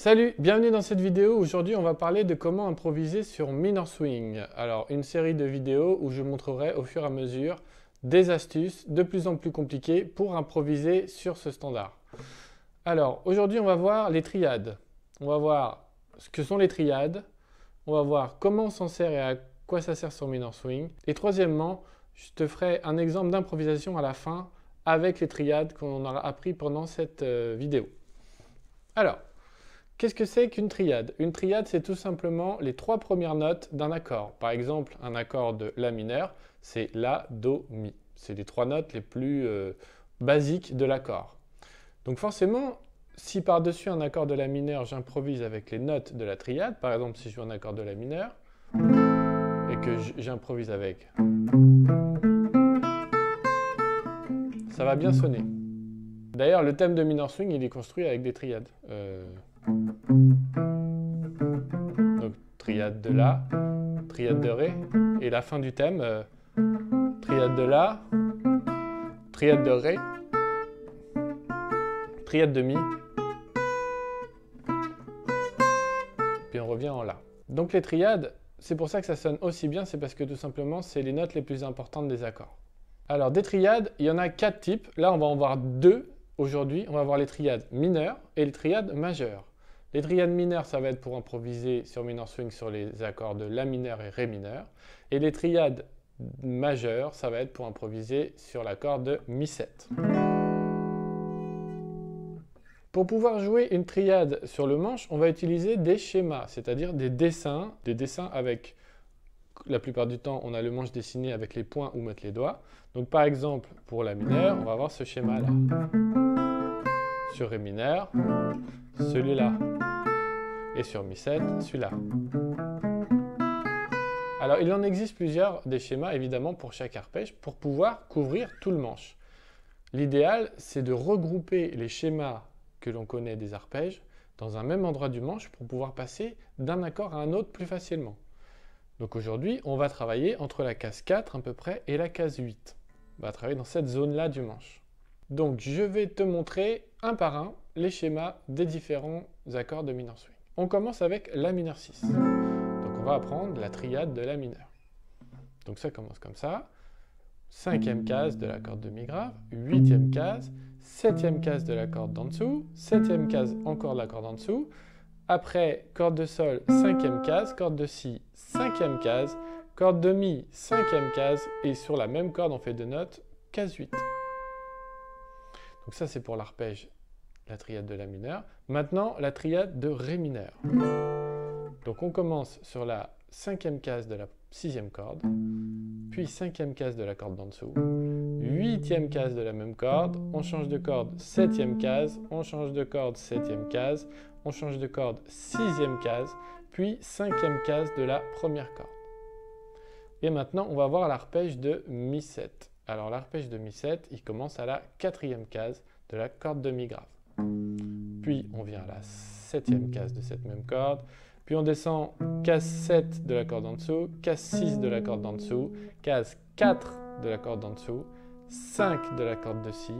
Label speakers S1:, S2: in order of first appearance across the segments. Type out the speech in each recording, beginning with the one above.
S1: Salut, bienvenue dans cette vidéo. Aujourd'hui, on va parler de comment improviser sur Minor Swing. Alors, une série de vidéos où je montrerai au fur et à mesure des astuces de plus en plus compliquées pour improviser sur ce standard. Alors, aujourd'hui, on va voir les triades. On va voir ce que sont les triades. On va voir comment on s'en sert et à quoi ça sert sur Minor Swing. Et troisièmement, je te ferai un exemple d'improvisation à la fin avec les triades qu'on aura appris pendant cette euh, vidéo. Alors, Qu'est-ce que c'est qu'une triade? Une triade, c'est tout simplement les trois premières notes d'un accord. Par exemple, un accord de La mineur, c'est La, Do, Mi. C'est les trois notes les plus euh, basiques de l'accord. Donc forcément, si par-dessus un accord de La mineur, j'improvise avec les notes de la triade, par exemple si je joue un accord de La mineur, et que j'improvise avec, ça va bien sonner. D'ailleurs, le thème de Minor Swing, il est construit avec des triades. Euh, donc triade de La, triade de Ré, et la fin du thème, euh, triade de La, triade de Ré, triade de Mi, puis on revient en La. Donc les triades, c'est pour ça que ça sonne aussi bien, c'est parce que tout simplement, c'est les notes les plus importantes des accords. Alors des triades, il y en a quatre types. Là, on va en voir deux aujourd'hui. On va voir les triades mineures et les triades majeures. Les triades mineures, ça va être pour improviser sur minor swing sur les accords de La mineur et Ré mineur. Et les triades majeures, ça va être pour improviser sur l'accord de Mi 7. Pour pouvoir jouer une triade sur le manche, on va utiliser des schémas, c'est-à-dire des dessins, des dessins avec, la plupart du temps, on a le manche dessiné avec les points où mettre les doigts. Donc par exemple, pour la mineure, on va avoir ce schéma-là. Sur Ré mineur, celui-là. Et sur Mi 7, celui-là. Alors, il en existe plusieurs des schémas, évidemment, pour chaque arpège, pour pouvoir couvrir tout le manche. L'idéal, c'est de regrouper les schémas que l'on connaît des arpèges dans un même endroit du manche pour pouvoir passer d'un accord à un autre plus facilement. Donc aujourd'hui, on va travailler entre la case 4 à peu près et la case 8. On va travailler dans cette zone-là du manche. Donc je vais te montrer un par un les schémas des différents accords de mineur swing. On commence avec la mineur 6. Donc on va apprendre la triade de la mineur. Donc ça commence comme ça. Cinquième case de l'accord de mi grave, huitième case, septième case de l'accord d'en dessous, septième case encore de l'accord d'en dessous. Après, corde de sol, cinquième case, corde de si, cinquième case, corde de mi, cinquième case, et sur la même corde, on fait deux notes, case 8. Donc ça, c'est pour l'arpège la triade de la mineure. Maintenant, la triade de ré mineur. Donc on commence sur la cinquième case de la sixième corde, puis cinquième case de la corde d'en dessous, huitième case de la même corde, on change de corde, septième case, on change de corde, septième case, on change de corde, sixième case, puis cinquième case de la première corde. Et maintenant, on va voir l'arpège de Mi7. Alors l'arpège de Mi7, il commence à la quatrième case de la corde de Mi grave. Puis on vient à la septième case de cette même corde. Puis on descend case 7 de la corde en dessous, case 6 de la corde en dessous, case 4 de la corde en dessous, 5 de la corde de Si,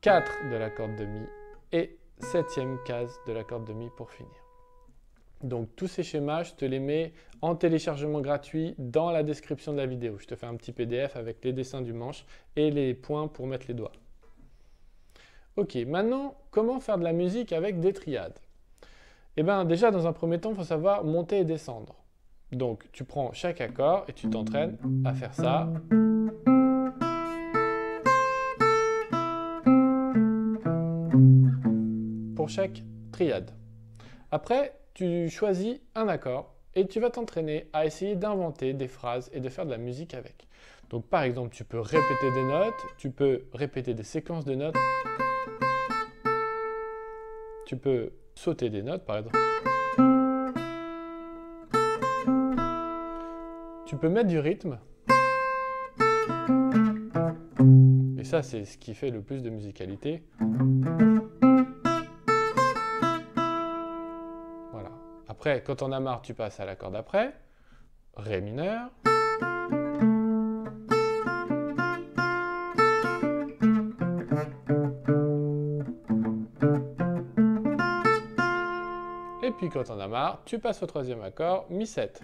S1: 4 de la corde de Mi et septième case de la corde de Mi pour finir. Donc tous ces schémas, je te les mets en téléchargement gratuit dans la description de la vidéo. Je te fais un petit PDF avec les dessins du manche et les points pour mettre les doigts. Ok, maintenant, comment faire de la musique avec des triades? Eh bien, déjà, dans un premier temps, il faut savoir monter et descendre. Donc, tu prends chaque accord et tu t'entraînes à faire ça. Pour chaque triade. Après, tu choisis un accord et tu vas t'entraîner à essayer d'inventer des phrases et de faire de la musique avec. Donc par exemple, tu peux répéter des notes, tu peux répéter des séquences de notes. Tu peux sauter des notes, par exemple. Tu peux mettre du rythme. Et ça, c'est ce qui fait le plus de musicalité. Après, quand on a marre, tu passes à l'accord d'après. Ré mineur. Et puis quand on a marre, tu passes au troisième accord, Mi 7.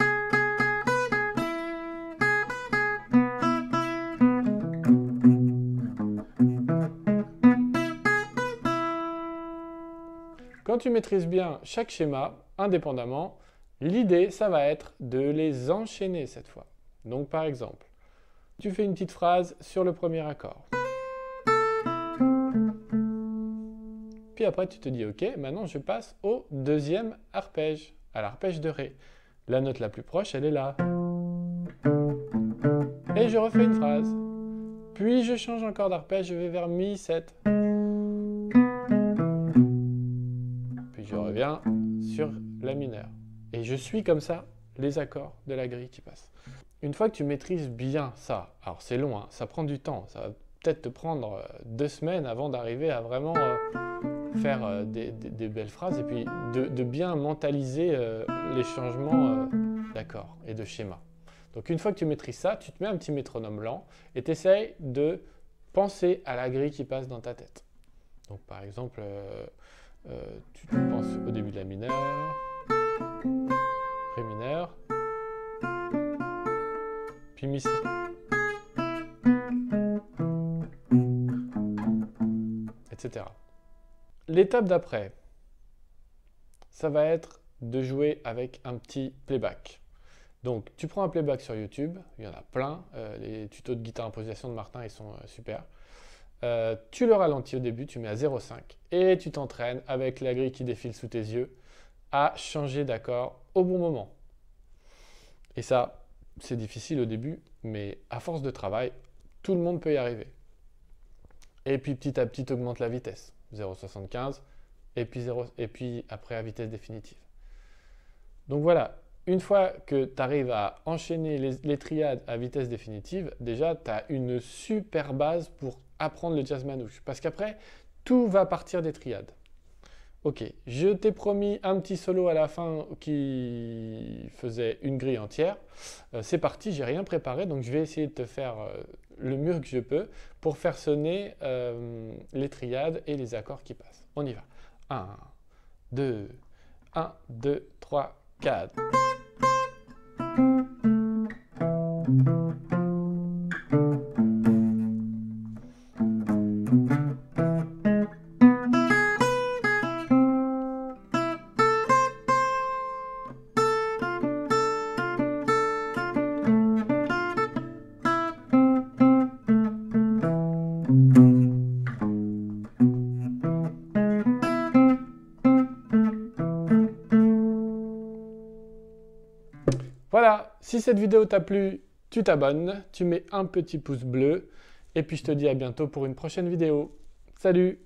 S1: Quand tu maîtrises bien chaque schéma indépendamment, l'idée, ça va être de les enchaîner cette fois. Donc par exemple, tu fais une petite phrase sur le premier accord. Puis après, tu te dis, OK, maintenant je passe au deuxième arpège, à l'arpège de Ré. La note la plus proche, elle est là. Et je refais une phrase. Puis je change encore d'arpège, je vais vers Mi 7. Puis je reviens sur la mineure. Et je suis comme ça les accords de la grille qui passent. Une fois que tu maîtrises bien ça, alors c'est long, hein, ça prend du temps, ça va peut-être te prendre euh, deux semaines avant d'arriver à vraiment euh, faire euh, des, belles phrases et puis de, bien mentaliser les changements d'accords et de schémas. Donc une fois que tu maîtrises ça, tu te mets un petit métronome lent et tu essayes de penser à la grille qui passe dans ta tête. Donc par exemple, tu penses au début de la mineure, Ré mineur, puis Mi etc. L'étape d'après, ça va être de jouer avec un petit playback. Donc, tu prends un playback sur YouTube, il y en a plein. Euh, les tutos de guitare improvisation de Martin, ils sont euh, super. Euh, tu le ralentis au début, tu mets à 0,5 et tu t'entraînes avec la grille qui défile sous tes yeux à changer d'accord au bon moment. Et ça, c'est difficile au début, mais à force de travail, tout le monde peut y arriver. Et puis petit à petit, augmente la vitesse. 0,75 et puis, 0, et puis après à vitesse définitive. Donc voilà, une fois que tu arrives à enchaîner les, les, triades à vitesse définitive, déjà tu as une super base pour apprendre le jazz manouche. Parce qu'après, tout va partir des triades. Ok, je t'ai promis un petit solo à la fin qui faisait une grille entière. Euh, c'est parti, j'ai rien préparé, donc je vais essayer de te faire euh, le mieux que je peux pour faire sonner euh, les triades et les accords qui passent. On y va. 1, 2, 1, 2, 3, 4. Si cette vidéo t'a plu, tu t'abonnes, tu mets un petit pouce bleu, et puis je te dis à bientôt pour une prochaine vidéo. Salut